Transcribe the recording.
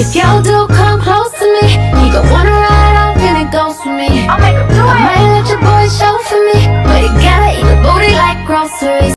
If y'all do come close to me, he gon' wanna ride off in a ghost with me. I'll make him do I it. I might let your boy show for me, but he gotta eat the booty like groceries.